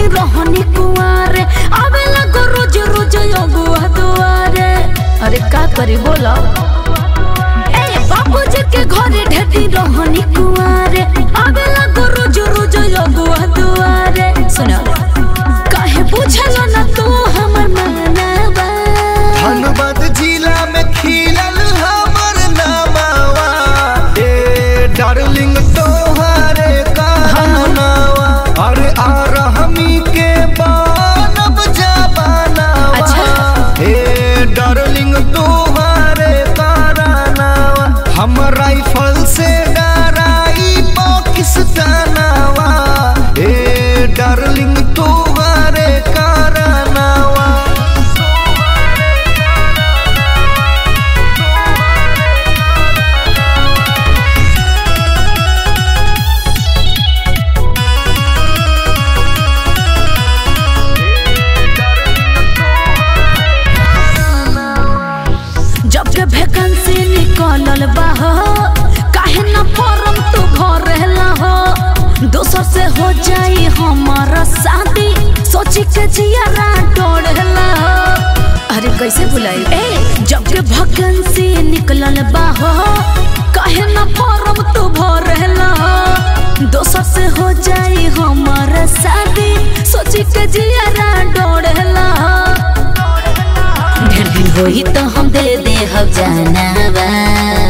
के रहनी कुआरे आवे लगो रोज रोज अगुआ दुआरे अरे का करी बोलो? ए बाबू जी के घरे ढेटी रहनी कुआरे आवे लगो रोज रोज अगुआ दुआरे सुनो, काहे बुझलो ना तू हमर मनवा? धनबाद जिला में खिलल हमर नामावा। ए, डार्लिंग राइफल से दोसर से हो जाई हमारा शादी। सोची के जियारा डोड़ेला अरे कैसे बुलाई? ए, जब के वैकेंसी निकलल बा हो, काहे न फॉर्म तू भरेला दोसर से हो जाई हमारा शादी। सोची के जियारा डोड़ेला ढेर दिन होई तो हम दे दे हम जानवा अरे